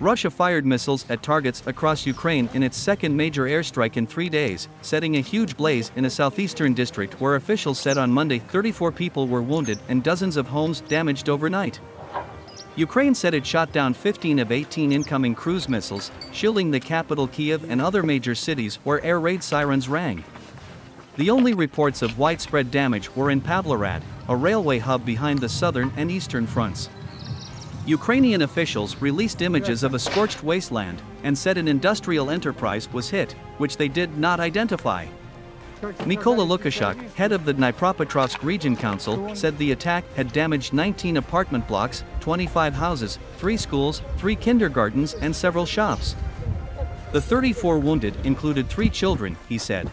Russia fired missiles at targets across Ukraine in its second major airstrike in three days, setting a huge blaze in a southeastern district where officials said on Monday 34 people were wounded and dozens of homes damaged overnight. Ukraine said it shot down 15 of 18 incoming cruise missiles, shielding the capital Kiev and other major cities where air raid sirens rang. The only reports of widespread damage were in Pavlohrad, a railway hub behind the southern and eastern fronts. Ukrainian officials released images of a scorched wasteland and said an industrial enterprise was hit, which they did not identify. Mykola Lukashuk, head of the Dnipropetrovsk Region Council, said the attack had damaged 19 apartment blocks, 25 houses, 3 schools, 3 kindergartens, and several shops. The 34 wounded included 3 children, he said.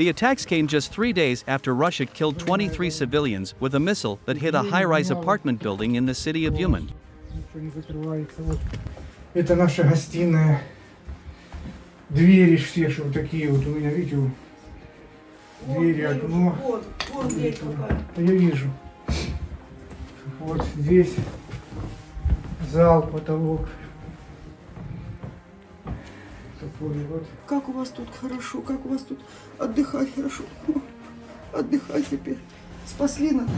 The attacks came just three days after Russia killed 23 civilians with a missile that hit a high-rise apartment building in the city of Uman. Зал, потолок. Как у вас тут хорошо, как у вас тут отдыхать хорошо. Отдыхать теперь. Спасли нас.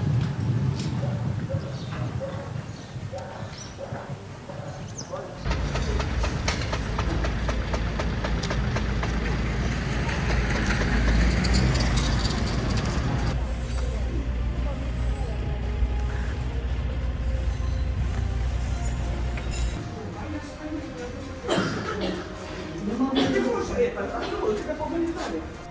Pero también.